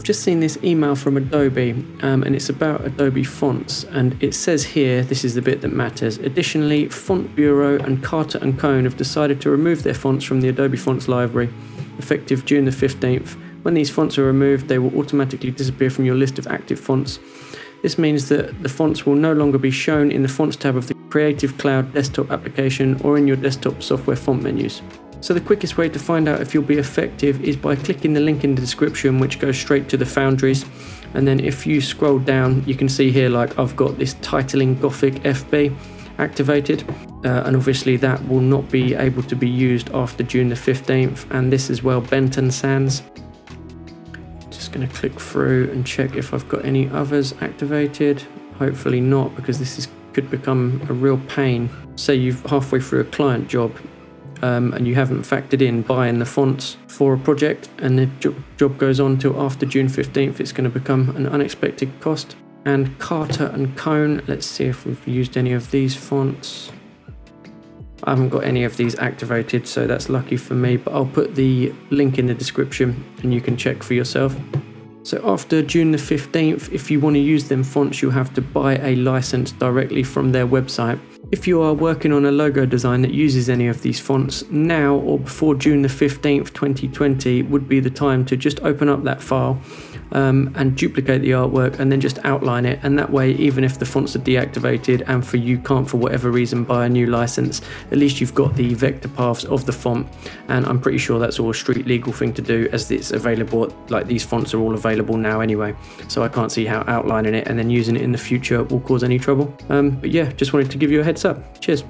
I've just seen this email from Adobe um, and it's about Adobe fonts and it says here, this is the bit that matters. Additionally, Font Bureau and Carter and Cone have decided to remove their fonts from the Adobe Fonts library effective June the 15th. When these fonts are removed, they will automatically disappear from your list of active fonts. This means that the fonts will no longer be shown in the Fonts tab of the Creative Cloud desktop application or in your desktop software font menus. So the quickest way to find out if you'll be effective is by clicking the link in the description which goes straight to the Foundries. And then if you scroll down you can see here like I've got this titling Gothic FB activated. Uh, and obviously that will not be able to be used after June the 15th and this as well Benton Sans. Just going to click through and check if I've got any others activated. Hopefully not because this is could become a real pain. Say you've halfway through a client job um, and you haven't factored in buying the fonts for a project and the job goes on till after June 15th, it's going to become an unexpected cost. And Carter and Cone, let's see if we've used any of these fonts. I haven't got any of these activated, so that's lucky for me, but I'll put the link in the description and you can check for yourself. So after June the 15th, if you want to use them fonts, you'll have to buy a license directly from their website. If you are working on a logo design that uses any of these fonts, now or before June the 15th, 2020 would be the time to just open up that file um, and duplicate the artwork and then just outline it. And that way, even if the fonts are deactivated and for you can't for whatever reason buy a new license, at least you've got the vector paths of the font. And I'm pretty sure that's all a street legal thing to do as it's available, like these fonts are all available now anyway. So I can't see how outlining it and then using it in the future will cause any trouble. Um, but yeah, just wanted to give you a heads up. Cheers.